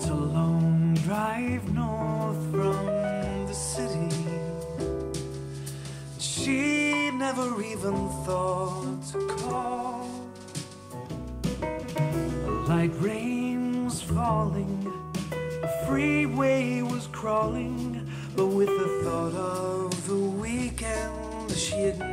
It's a long drive north from the city. She never even thought to call. A light rain was falling, the freeway was crawling, but with the thought of the weekend, she ignored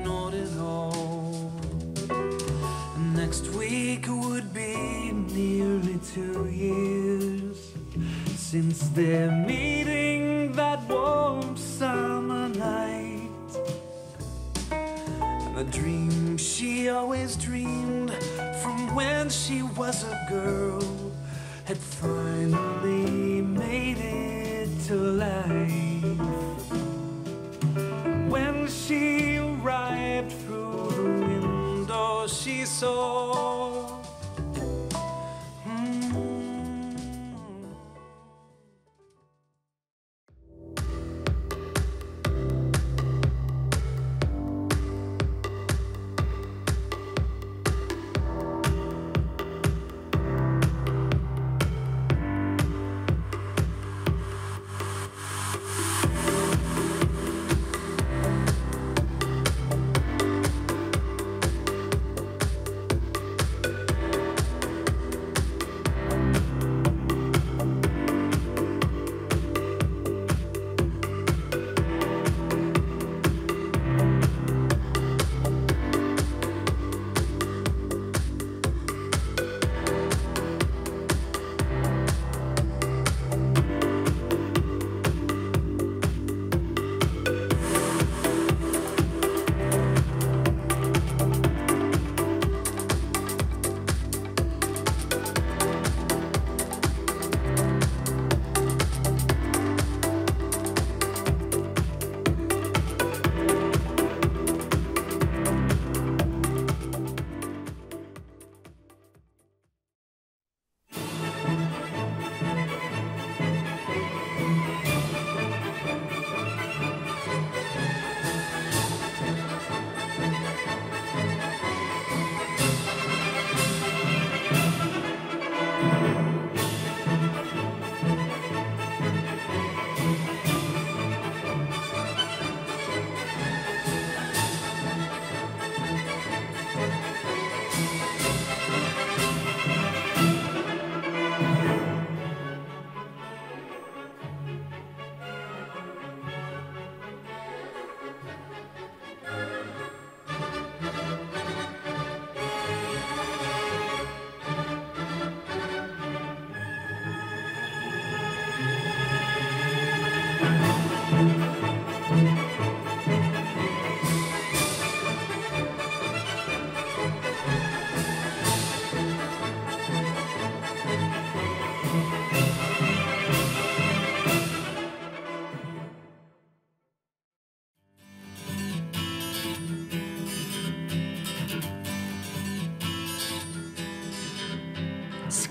their meeting that warm summer night. And the dream she always dreamed from when she was a girl had finally made it to life. When she arrived through the window, she saw.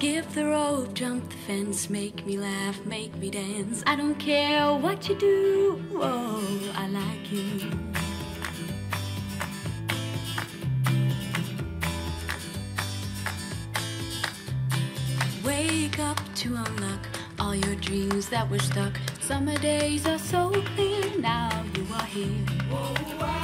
Skip the rope, jump the fence, make me laugh, make me dance. I don't care what you do, oh, I like you. Wake up to unlock all your dreams that were stuck. Summer days are so clear, now you are here.